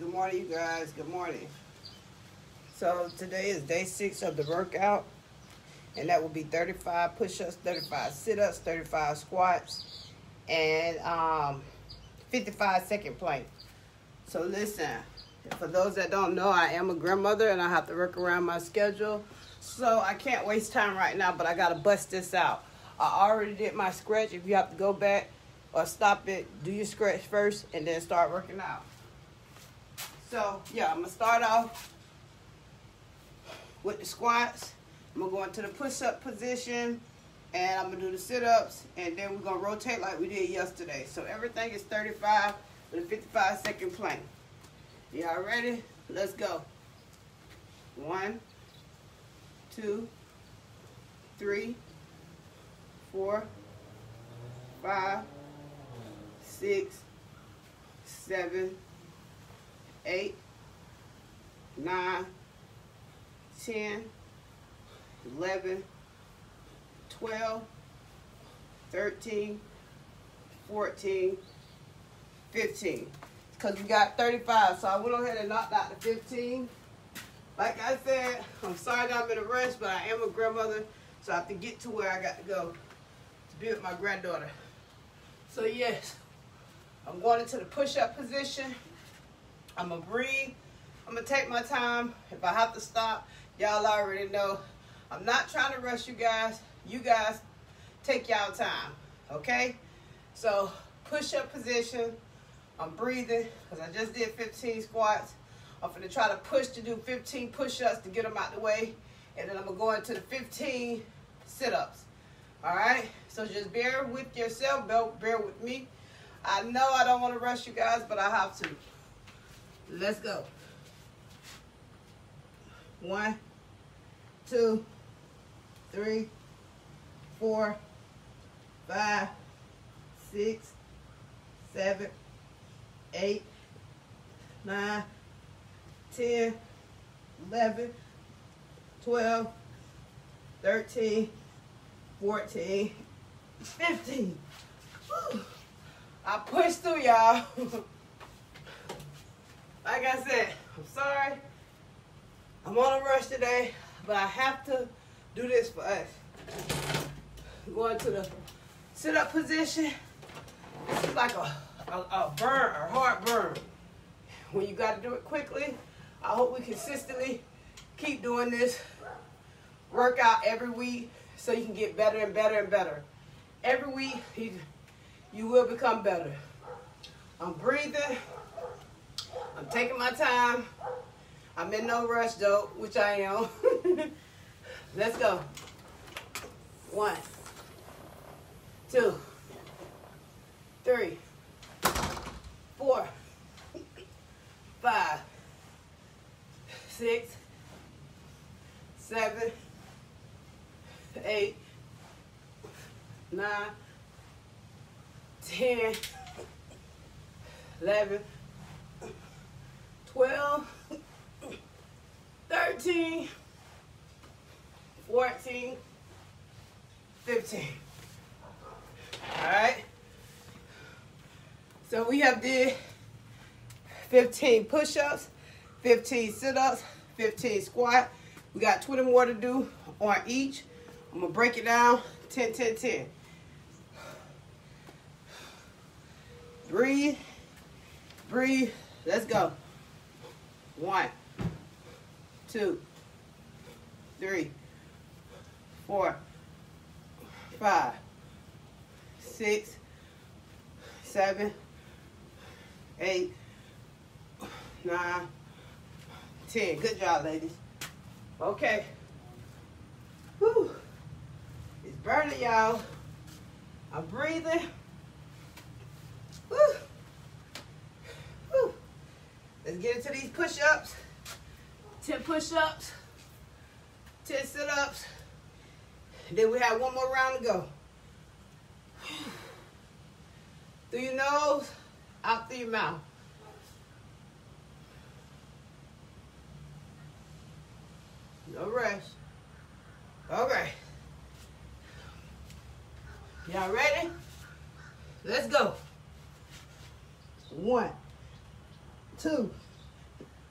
Good morning, you guys. Good morning. So today is day six of the workout, and that will be 35 push-ups, 35 sit-ups, 35 squats, and um, 55 second plank. So listen, for those that don't know, I am a grandmother, and I have to work around my schedule. So I can't waste time right now, but I gotta bust this out. I already did my stretch. If you have to go back or stop it, do your stretch first, and then start working out. So yeah, I'm gonna start off with the squats. I'm gonna go into the push-up position and I'm gonna do the sit-ups and then we're gonna rotate like we did yesterday. So everything is 35 with a 55 second plank. Y'all ready? Let's go. One, two, three, four, five, six, seven, eight, nine, ten, eleven, twelve, thirteen, fourteen, fifteen. Because we got 35, so I went ahead and knocked out the 15. Like I said, I'm sorry that I'm in a rush, but I am a grandmother, so I have to get to where I got to go to be with my granddaughter. So yes, I'm going into the push-up position. I'm gonna breathe. I'm gonna take my time. If I have to stop, y'all already know. I'm not trying to rush you guys. You guys take y'all time, okay? So push up position. I'm breathing because I just did 15 squats. I'm gonna try to push to do 15 push-ups to get them out the way. And then I'm gonna go into the 15 sit-ups. All right, so just bear with yourself, bear with me. I know I don't want to rush you guys, but I have to. Let's go. One, two, three, four, five, six, seven, eight, nine, ten, eleven, twelve, thirteen, fourteen, fifteen. I pushed through, y'all. like I said, I'm sorry. I'm on a rush today, but I have to do this for us. Going to the sit-up position. This is like a, a, a burn, a hard burn. When you got to do it quickly, I hope we consistently keep doing this workout every week so you can get better and better and better. Every week, you, you will become better. I'm breathing. I'm taking my time. I'm in no rush though, which I am. Let's go. One, two, three, four, five, six, seven, eight, nine, ten, eleven. 12, 13, 14, 15. All right. So we have did 15 push-ups, 15 sit-ups, 15 squat. We got 20 more to do on each. I'm gonna break it down 10, 10, 10. Breathe, breathe, let's go. One, two, three, four, five, six, seven, eight, nine, ten. Good job, ladies. Okay. Whew. It's burning, y'all. I'm breathing. Whew. Let's get into these push-ups. 10 push-ups, 10 sit-ups. Then we have one more round to go. Through your nose, out through your mouth. No rush. Okay. Y'all ready? Let's go. One two,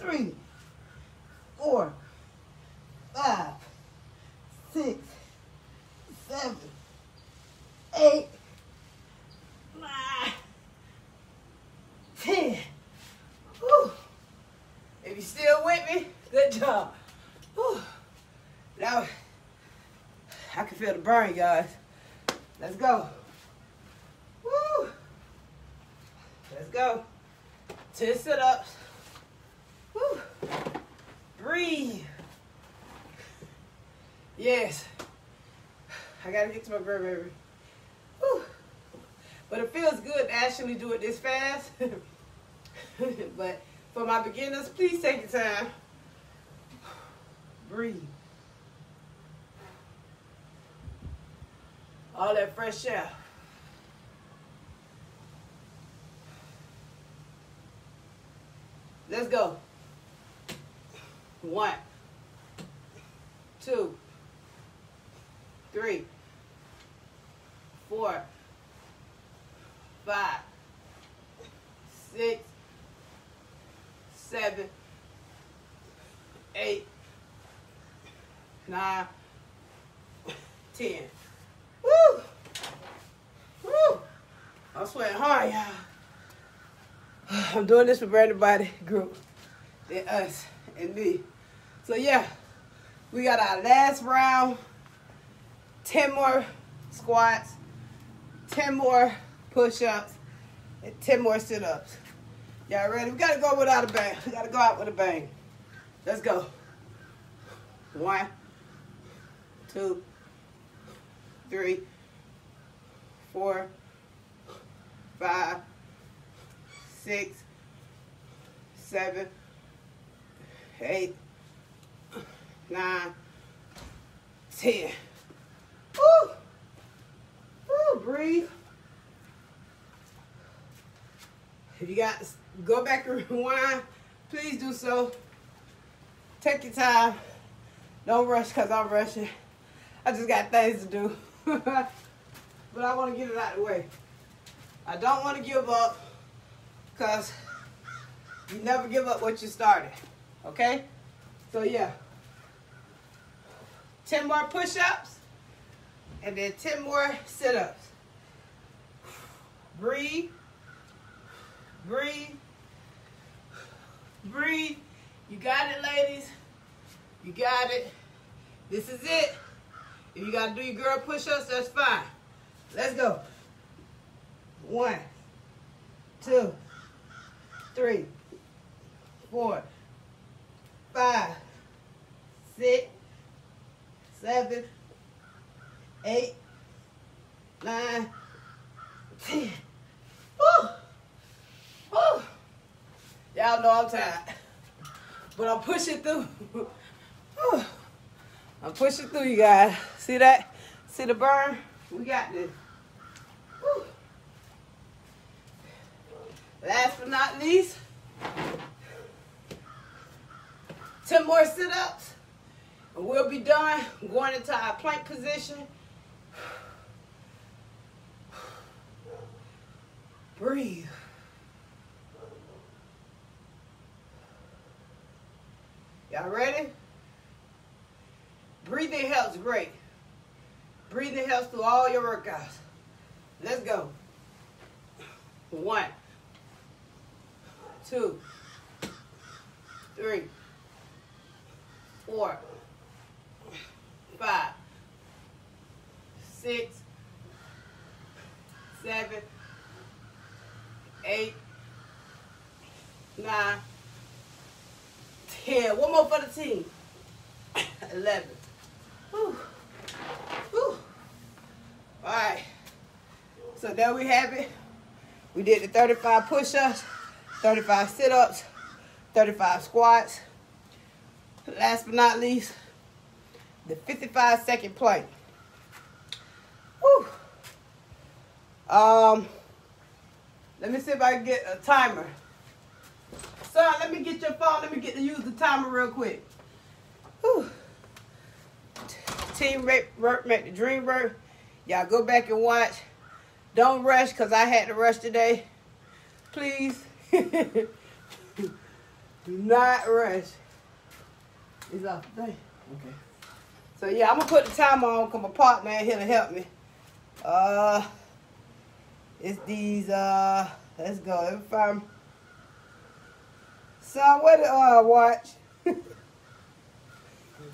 three, four, five, six, seven, eight, nine, ten. Whew. If you still with me, good job. Whew. Now, I can feel the burn, guys. Let's go. Woo. Let's go. 10 sit-ups. Woo. Breathe. Yes. I gotta get to my bird baby. Woo. But it feels good to actually do it this fast. but for my beginners, please take your time. Breathe. All that fresh air. Let's go. One, two, three, four, five, six, seven, eight, nine, ten. Woo! Woo! I'm sweating hard, y'all. I'm doing this for Brandabody Group. Then us and me. So yeah, we got our last round. 10 more squats, 10 more push-ups, and 10 more sit-ups. Y'all ready? We gotta go without a bang. We gotta go out with a bang. Let's go. One, two, three, four, five, six, seven, eight, nine, ten. Woo! Woo, breathe. If you got go back and rewind, please do so. Take your time. Don't rush because I'm rushing. I just got things to do. but I want to get it out of the way. I don't want to give up because you never give up what you started. Okay? So yeah. 10 more push-ups and then 10 more sit-ups. Breathe. Breathe. Breathe. You got it, ladies. You got it. This is it. If you got to do your girl push-ups, that's fine. Let's go. One, two, three, four, five, six, seven, eight, nine, ten. Woo! Woo! Y'all know I'm tired. But I'm pushing through. I'm pushing through, you guys. See that? See the burn? We got this. Woo. Last but not least, 10 more sit-ups. And we'll be done going into our plank position. Breathe. Y'all ready? Breathing helps great. Breathing helps through all your workouts. Let's go. One, two, three, four, five, six, seven, eight, nine, ten. One more for the team. Eleven. Whew. Whew. All right. So there we have it. We did the 35 push-ups, 35 sit-ups, 35 squats. Last but not least, the 55 second plank. Whew. Um, let me see if I can get a timer. Son, let me get your phone. Let me get to use the timer real quick. Whew. Team work make the dream work. Y'all go back and watch. Don't rush because I had to rush today. Please. Do not rush. It's off the thing. Okay. So yeah, I'm gonna put the timer on because my partner ain't here to help me. Uh, it's these, uh, let's go. Let me find. Son, where the, uh, watch?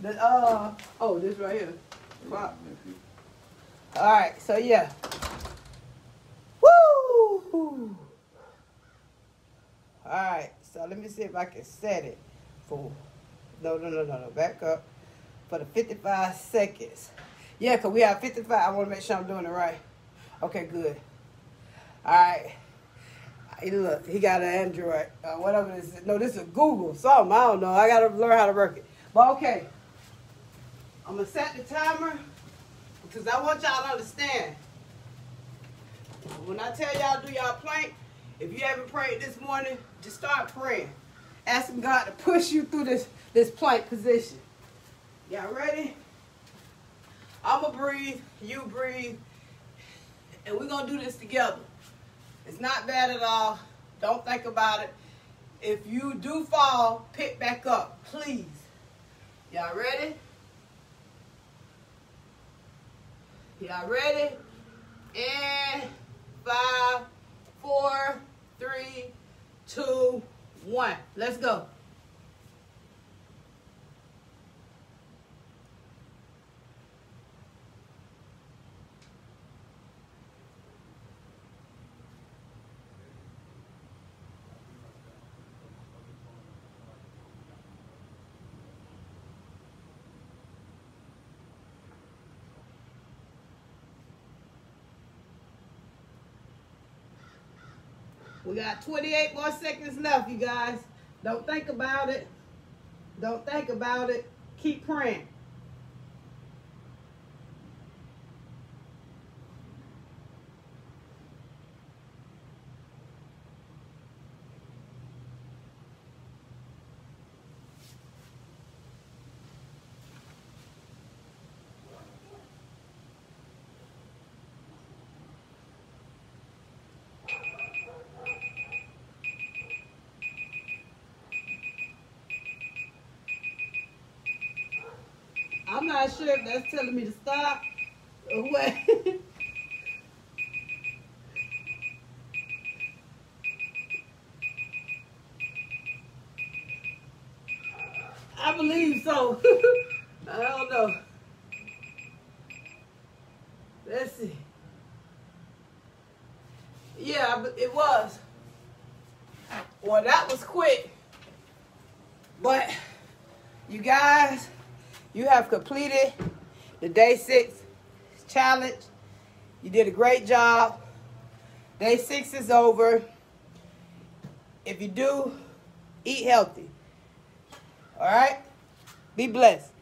the, uh, oh, this right here. Wow. All right, so yeah. Woo! All right, so let me see if I can set it for, no, no, no, no, no, back up for the 55 seconds. Yeah, because we have 55. I want to make sure I'm doing it right. Okay, good. All right. Look, he got an Android. Uh, whatever this is. No, this is Google. Something. I don't know. I got to learn how to work it. But okay. I'm going to set the timer because I want y'all to understand. When I tell y'all do y'all plank, if you haven't prayed this morning, just start praying. Asking God to push you through this, this plank position. Y'all ready? I'ma breathe, you breathe, and we're gonna do this together. It's not bad at all. Don't think about it. If you do fall, pick back up, please. Y'all ready? Y'all ready? And five, four, three, two, one. Let's go. We got 28 more seconds left, you guys. Don't think about it. Don't think about it. Keep praying. Not sure if that's telling me to stop or what. I believe so. I don't know. Let's see. Yeah, it was. Well, that was quick. But you guys, you have completed the day six challenge. You did a great job. Day six is over. If you do, eat healthy. All right? Be blessed.